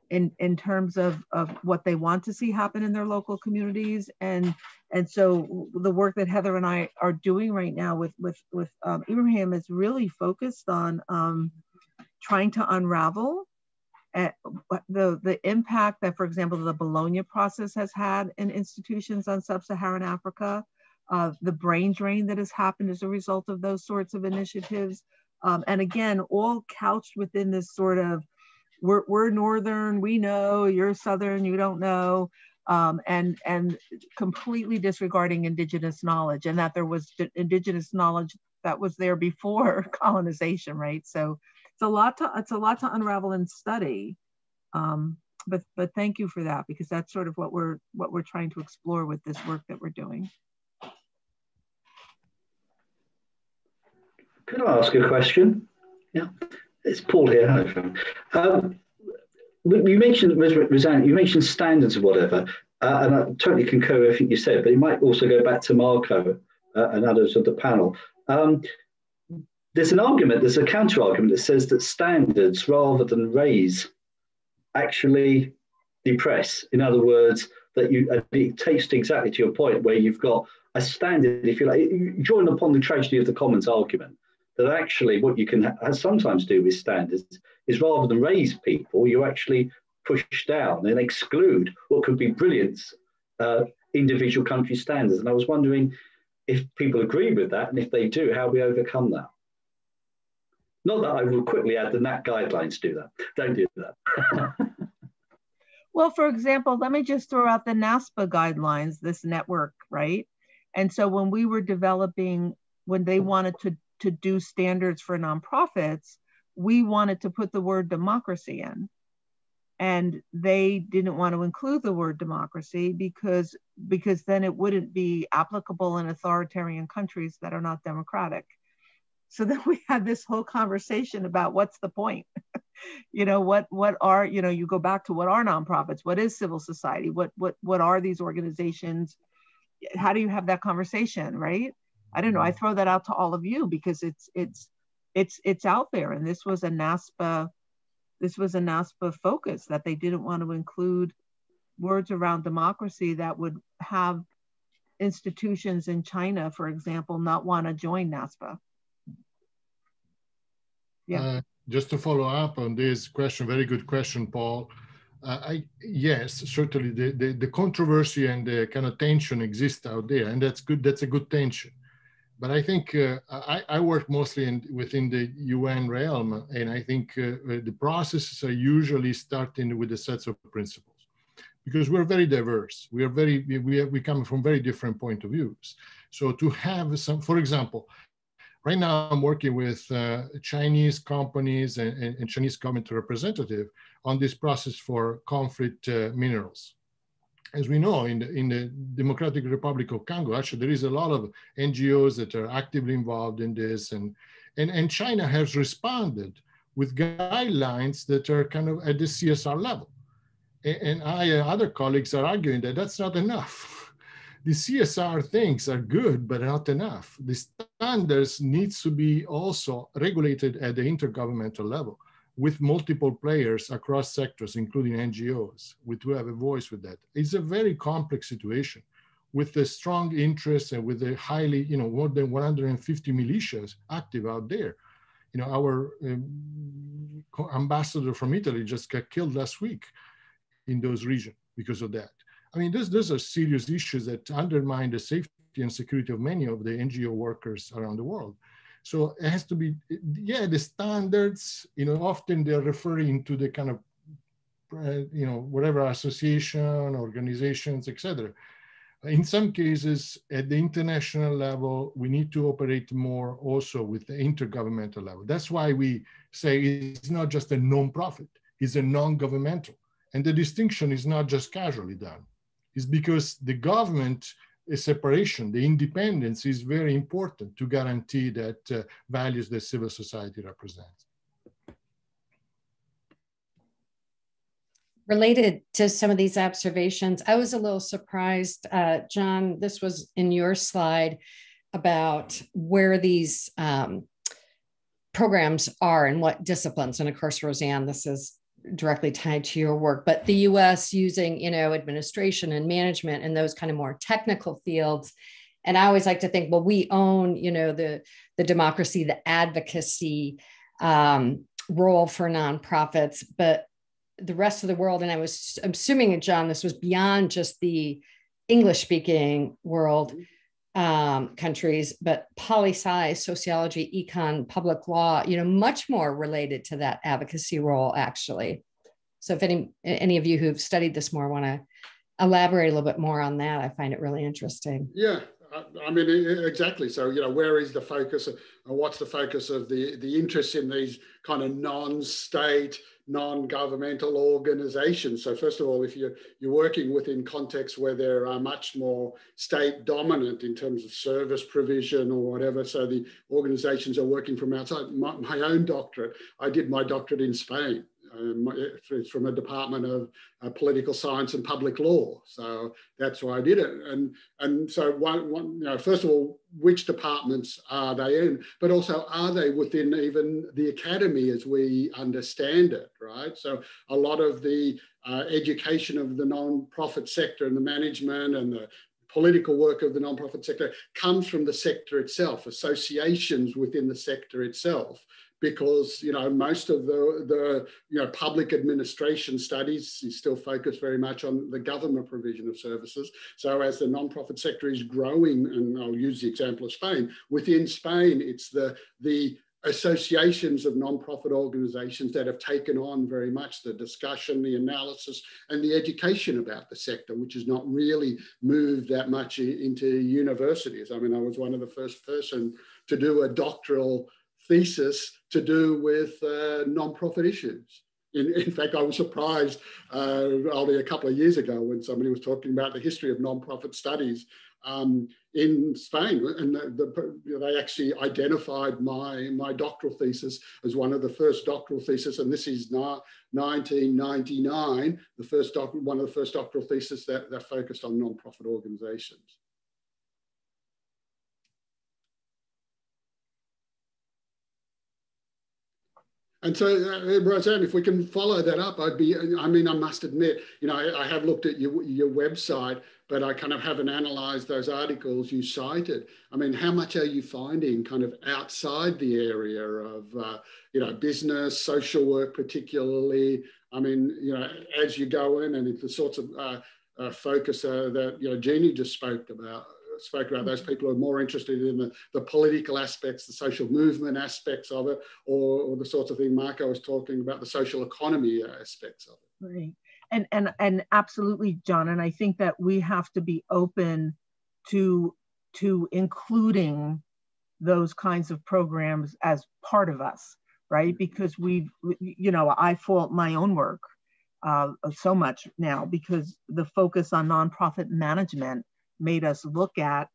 in in terms of of what they want to see happen in their local communities. And and so the work that Heather and I are doing right now with with with um, Ibrahim is really focused on um, trying to unravel uh, the, the impact that, for example, the Bologna process has had in institutions on sub-Saharan Africa, uh, the brain drain that has happened as a result of those sorts of initiatives. Um, and again, all couched within this sort of we're, we're Northern, we know, you're Southern, you don't know. Um, and and completely disregarding indigenous knowledge and that there was indigenous knowledge that was there before colonization right so it's a lot to it's a lot to unravel and study um, but but thank you for that because that's sort of what we're what we're trying to explore with this work that we're doing. Could i ask a question? Yeah it's paul here um, you mentioned you mentioned standards or whatever uh, and i totally concur with everything you said but it might also go back to marco uh, and others of the panel. Um, there's an argument, there's a counter argument that says that standards, rather than raise, actually depress. In other words, that you it takes exactly to your point where you've got a standard, if you like, join upon the tragedy of the commons argument that actually what you can ha- sometimes do with standards is rather than raise people, you actually push down and exclude what could be brilliant uh, individual country standards. And I was wondering if people agree with that, and if they do, how we overcome that. Not that I will quickly add the NACC guidelines do that. Don't do that. well, for example, let me just throw out the NASPAA guidelines, this network, right? And so when we were developing, when they wanted to, to do standards for nonprofits, we wanted to put the word democracy in and they didn't want to include the word democracy because because then it wouldn't be applicable in authoritarian countries that are not democratic so then we had this whole conversation about what's the point? You know what what are you know you go back to what are nonprofits? What is civil society? What what what are these organizations? How do you have that conversation right? I don't know. I mm-hmm. throw that out to all of you because it's it's it's it's out there. And this was a NASPAA this was a NASPAA focus that they didn't want to include words around democracy that would have institutions in China, for example, not want to join NASPAA. Yeah. Uh, just to follow up on this question, very good question, Paul. Uh, I, yes, certainly the, the, the, controversy and the kind of tension exists out there, and that's good. That's a good tension but I think uh, I, I, work mostly in, within the UN realm, and I think uh, uh, the processes are usually starting with a set of principles, because we're very diverse. We are very we we come from very different point of views. So to have some, for example, right now I'm working with uh, Chinese companies and, and, Chinese government representative on this process for conflict uh, minerals as we know, in the, in the Democratic Republic of Congo, actually, there is a lot of NGOs that are actively involved in this. And, and, and China has responded with guidelines that are kind of at the CSR level. And, and I and other colleagues are arguing that that's not enough. the CSR things are good, but not enough. The standards needs to be also regulated at the intergovernmental level with multiple players across sectors, including NGOs, with who have a voice with that. It's a very complex situation with the strong interest and with the highly, you know, more than 150 militias active out there. You know, our um, ambassador from Italy just got killed last week in those regions because of that. I mean, those are serious issues that undermine the safety and security of many of the NGO workers around the world. So it has to be, yeah, the standards, you know, often they're referring to the kind of, uh, you know, whatever association, organizations, etc. In some cases, at the international level, we need to operate more also with the intergovernmental level. That's why we say it's not just a non-profit, it's a non-governmental. And the distinction is not just casually done. It's because the government separation, the independence is very important to guarantee that uh, values that civil society represents. Related to some of these observations, I was a little surprised, uh, John, this was in your slide about where these um, programs are and what disciplines. And of course, Roseanne, this is directly tied to your work, but the US using, you know, administration and management and those kind of more technical fields. And I always like to think, well, we own, you know, the, the democracy, the advocacy um, role for nonprofits, but the rest of the world, and I was assuming, John, this was beyond just the English speaking world um, countries, but poli sci, sociology, econ, public law, you know, much more related to that advocacy role, actually. So if any any of you who've studied this more want to elaborate a little bit more on that, I find it really interesting. Yeah, I mean, exactly. So, you know, where is the focus and what's the focus of the, the interest in these kind of non-state, non-governmental organizations? So first of all, if you're, you're working within contexts where there are much more state dominant in terms of service provision or whatever, so the organizations are working from outside. My, my own doctorate, I did my doctorate in Spain um, it's from a department of uh, political science and public law. So that's why I did it. And and so one, one, you know, first of all, which departments are they in? But also, are they within even the academy as we understand it? Right. So a lot of the uh, education of the non-profit sector and the management and the political work of the non-profit sector comes from the sector itself, associations within the sector itself because you know most of the the you know public administration studies is still focused very much on the government provision of services. So as the non-profit sector is growing, and I'll use the example of Spain, within Spain, it's the the associations of non-profit organizations that have taken on very much the discussion, the analysis, and the education about the sector, which has not really moved that much into universities. I mean, I was one of the first person to do a doctoral thesis to do with uh, non-profit issues. In, in, fact, I was surprised uh, only a couple of years ago when somebody was talking about the history of non-profit studies um, in Spain, and the, the, they actually identified my my doctoral thesis as one of the first doctoral theses, and this is now 1999, the first doc, one of the first doctoral theses that, that focused on non-profit organisations. And so, uh, Roseanne, if we can follow that up, I'd be, I mean, I must admit, you know, I, I, have looked at your, your website, but I kind of haven't analyzed those articles you cited. I mean, how much are you finding kind of outside the area of, uh, you know, business, social work, particularly? I mean, you know, as you go in and the sorts of uh, uh focus uh, that, you know, Jeannie just spoke about, spoke about those people who are more interested in the, the political aspects, the social movement aspects of it, or, or the sorts of thing Marco was talking about, the social economy aspects of it. Right. And, and, and absolutely, John. And I think that we have to be open to, to including those kinds of programs as part of us, right? Because we've, you know, I fault my own work uh, so much now because the focus on nonprofit management made us look at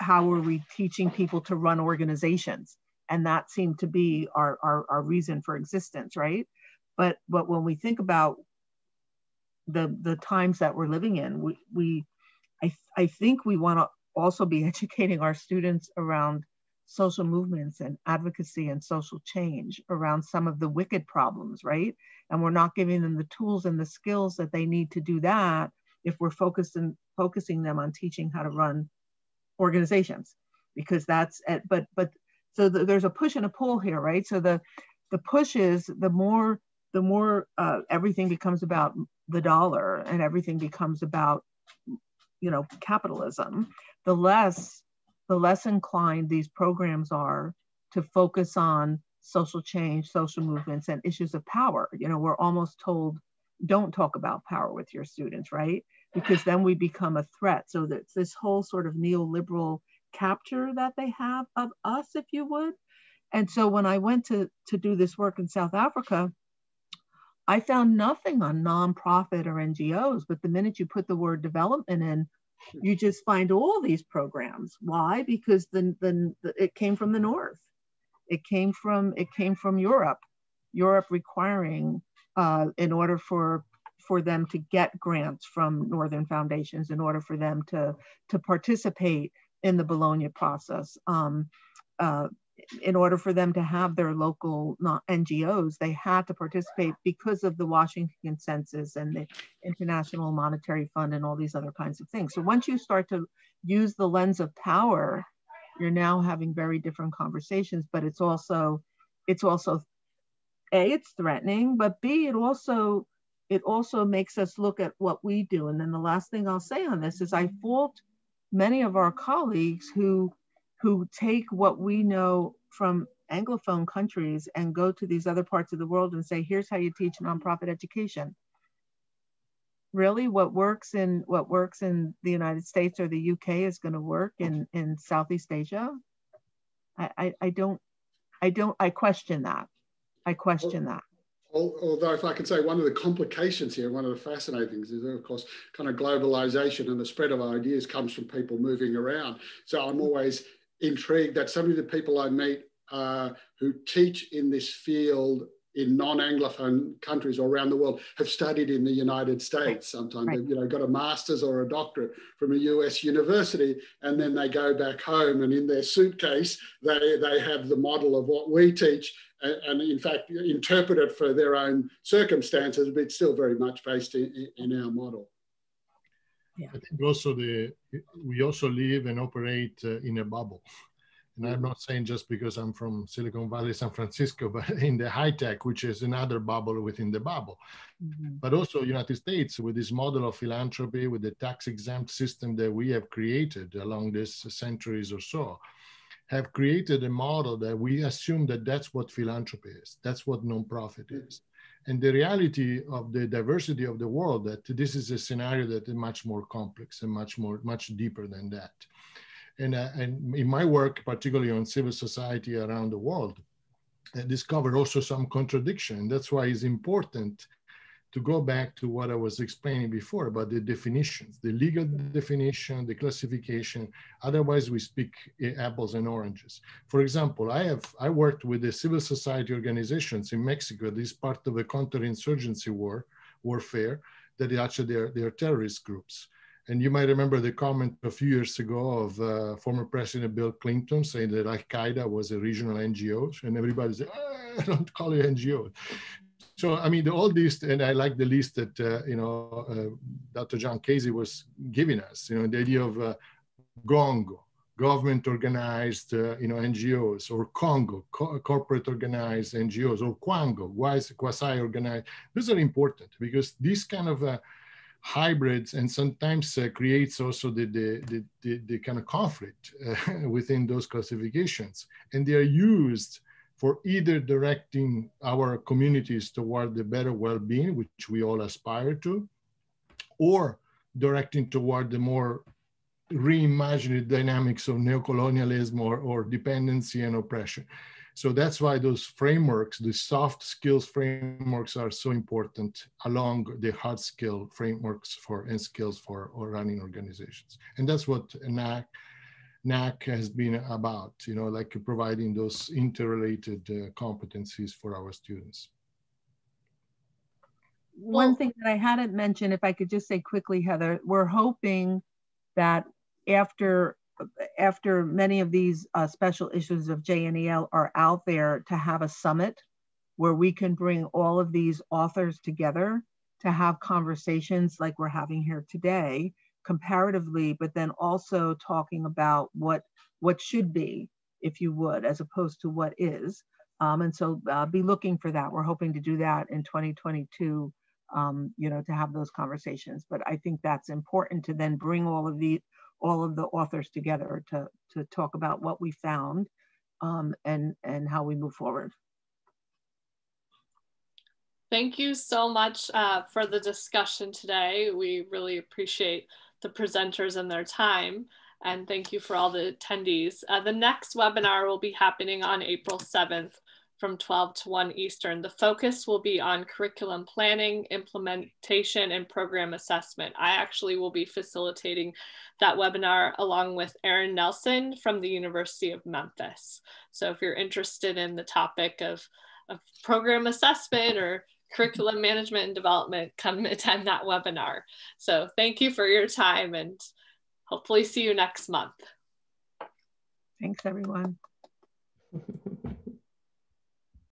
how are we teaching people to run organizations. And that seemed to be our, our, our reason for existence right? But but when we think about the the times that we're living in we, we I, I think we want to also be educating our students around social movements and advocacy and social change around some of the wicked problems right? And we're not giving them the tools and the skills that they need to do that if we're focusing them on teaching how to run organizations because that's at, but but so the, there's a push and a pull here right? So the the push is the more the more uh, everything becomes about the dollar and everything becomes about you know capitalism the less the less inclined these programs are to focus on social change social movements and issues of power. You know we're almost told don't talk about power with your students right because then we become a threat. So that's this whole sort of neoliberal capture that they have of us, if you would. And so when I went to, to do this work in South Africa, I found nothing on nonprofit or NGOs, but the minute you put the word development in, hmm. you just find all these programs. Why? Because then the, the it came from the north. It came from it came from Europe. Europe requiring, uh, in order for for them to get grants from Northern foundations in order for them to, to participate in the Bologna process. Um, uh, in order for them to have their local NGOs, they had to participate because of the Washington Consensus and the International Monetary Fund and all these other kinds of things. So once you start to use the lens of power, you're now having very different conversations, but it's also, it's also, A, it's threatening, but B, it also it also makes us look at what we do. And then the last thing I'll say on this is I fault many of our colleagues who who take what we know from Anglophone countries and go to these other parts of the world and say, here's how you teach nonprofit education. Really, what works in what works in the United States or the UK is going to work in, in Southeast Asia. I, I, I don't, I don't, I question that. I question that although if I can say one of the complications here, one of the fascinating things is of course kind of globalization and the spread of ideas comes from people moving around. So I'm always intrigued that some of the people I meet uh, who teach in this field in non-anglophone countries or around the world have studied in the United States. Sometimes right. they've you know got a master's or a doctorate from a US university, and then they go back home and in their suitcase they they have the model of what we teach, and, and in fact interpret it for their own circumstances, but still very much based in, in our model. Yeah. I think also the we also live and operate uh, in a bubble. And I'm not saying just because I'm from Silicon Valley, San Francisco, but in the high tech, which is another bubble within the bubble. Mm-hmm. But also United States with this model of philanthropy, with the tax exempt system that we have created along these centuries or so, have created a model that we assume that that's what philanthropy is. That's what nonprofit is. And the reality of the diversity of the world, that this is a scenario that is much more complex and much more, much deeper than that and, uh, and in my work, particularly on civil society around the world, I discovered also some contradiction. That's why it's important to go back to what I was explaining before about the definitions, the legal definition, the classification. Otherwise, we speak apples and oranges. For example, I have I worked with the civil society organizations in Mexico. This part of the counterinsurgency war warfare that actually they're, they're terrorist groups. And you might remember the comment a few years ago of uh, former President Bill Clinton saying that Al Qaeda was a regional NGO, and everybody said, ah, "Don't call it NGO." So I mean, the, all these, and I like the list that uh, you know uh, Dr. John Casey was giving us. You know, the idea of uh, GONGO, government organized, uh, you know, NGOs, or Congo, co corporate organized NGOs, or Quango, quasi organized. Those are important because these kind of uh, hybrids and sometimes uh, creates also the, the, the, the, the kind of conflict uh, within those classifications. And they are used for either directing our communities toward the better well-being, which we all aspire to, or directing toward the more reimagined dynamics of neocolonialism or, or dependency and oppression. So that's why those frameworks, the soft skills frameworks are so important along the hard skill frameworks for and skills for or running organizations. And that's what NACC, NACC has been about, you know, like providing those interrelated uh, competencies for our students. One thing that I hadn't mentioned, if I could just say quickly, Heather, we're hoping that after after many of these uh, special issues of JNEL are out there to have a summit where we can bring all of these authors together to have conversations like we're having here today comparatively, but then also talking about what what should be, if you would, as opposed to what is. Um, and so uh, be looking for that. We're hoping to do that in 2022, um, you know, to have those conversations. But I think that's important to then bring all of the all of the authors together to, to talk about what we found um, and, and how we move forward. Thank you so much uh, for the discussion today. We really appreciate the presenters and their time. And thank you for all the attendees. Uh, the next webinar will be happening on April 7th from 12 to 1 Eastern. The focus will be on curriculum planning, implementation, and program assessment. I actually will be facilitating that webinar along with Erin Nelson from the University of Memphis. So if you're interested in the topic of, of program assessment or curriculum management and development, come attend that webinar. So thank you for your time and hopefully see you next month. Thanks everyone.